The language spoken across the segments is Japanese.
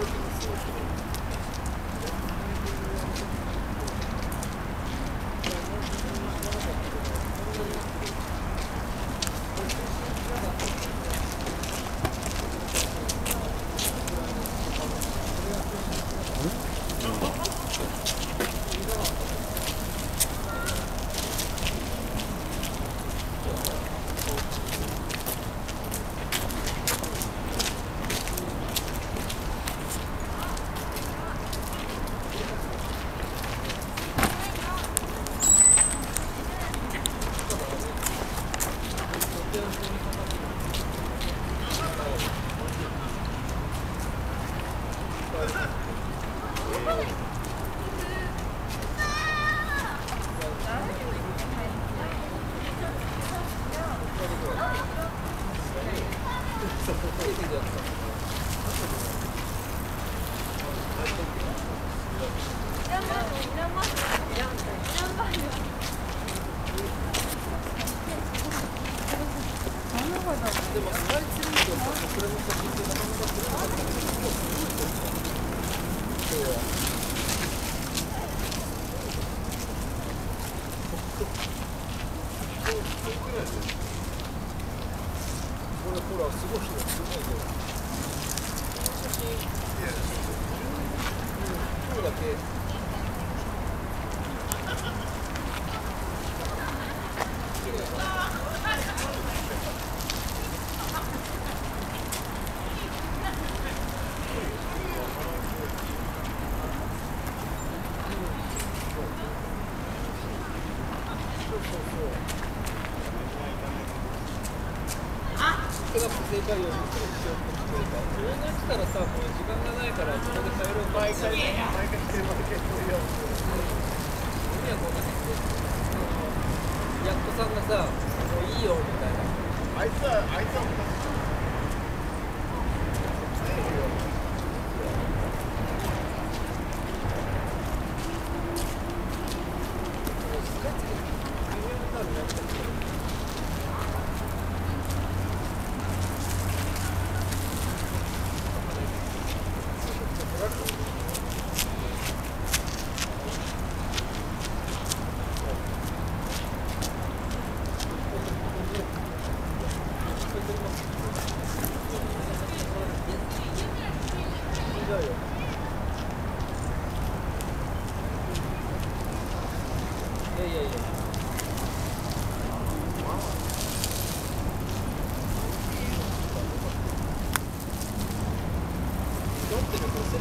るけどそうでもスカイツリーとさこれの先ってなかなかそれなかったけど今日はこれほらすごい広いすごいよ写真うん今日だけ少なく正解をしようとしてた自分が来たらさもう時間がないからそこで帰ろうと毎回毎回来てる毎回来てるよ意味はこんな感じでやっこさんがさもういいよみたいなあいつはあいつは昔来てるよスカイツリー微妙になるなって違うよいやいやいやだってねこれ設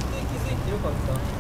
定気づいてよかった